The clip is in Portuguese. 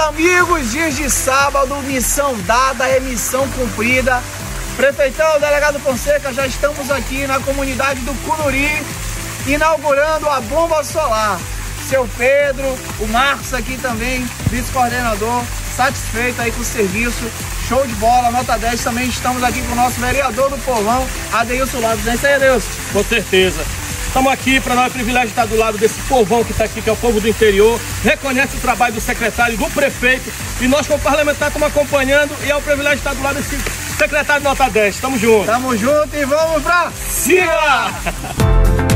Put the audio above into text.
amigos, dias de sábado, missão dada, é missão cumprida. Prefeitão, delegado Fonseca, já estamos aqui na comunidade do Cururi, inaugurando a bomba solar. Seu Pedro, o Marcos aqui também, vice-coordenador, satisfeito aí com o serviço. Show de bola, nota 10. Também estamos aqui com o nosso vereador do Povão, Adeilson Lopes. É isso aí, Adeilson. Com certeza. Estamos aqui, para nós é privilégio estar do lado desse povão que está aqui, que é o povo do interior, reconhece o trabalho do secretário, do prefeito, e nós como parlamentar estamos acompanhando, e é um privilégio estar do lado desse secretário nota 10. Tamo junto. Tamo junto e vamos pra cima!